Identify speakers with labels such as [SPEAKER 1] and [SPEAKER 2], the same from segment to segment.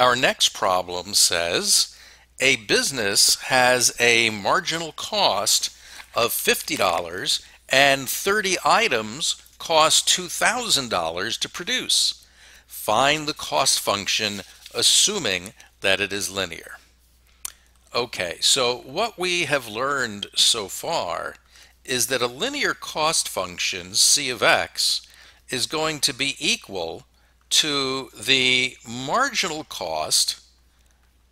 [SPEAKER 1] Our next problem says a business has a marginal cost of $50 and 30 items cost $2,000 to produce. Find the cost function assuming that it is linear. Okay, so what we have learned so far is that a linear cost function, c of x, is going to be equal to the marginal cost,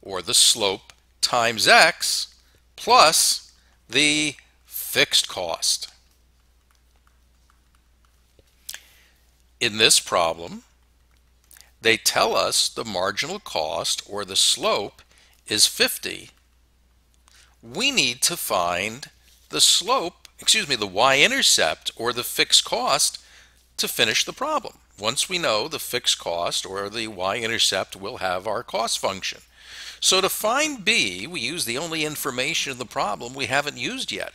[SPEAKER 1] or the slope, times x, plus the fixed cost. In this problem, they tell us the marginal cost, or the slope, is 50. We need to find the slope, excuse me, the y-intercept, or the fixed cost, to finish the problem. Once we know the fixed cost, or the y-intercept, we'll have our cost function. So to find b, we use the only information in the problem we haven't used yet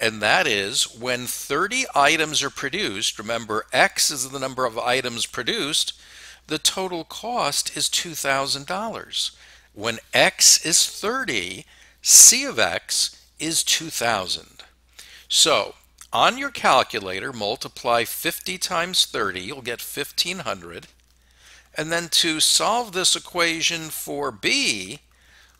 [SPEAKER 1] and that is when 30 items are produced, remember X is the number of items produced, the total cost is $2,000. When X is 30, C of X is 2,000. So on your calculator, multiply 50 times 30, you'll get 1,500. And then to solve this equation for B,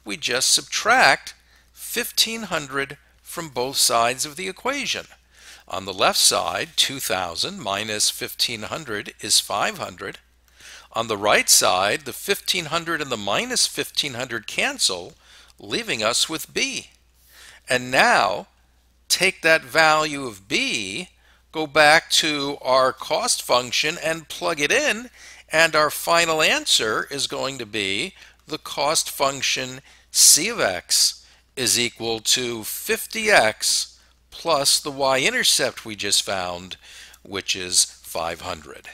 [SPEAKER 1] we just subtract 1,500 from both sides of the equation. On the left side, 2,000 minus 1,500 is 500. On the right side, the 1,500 and the minus 1,500 cancel, leaving us with B. And now, take that value of B, go back to our cost function and plug it in, and our final answer is going to be the cost function C of x is equal to 50x plus the y-intercept we just found, which is 500.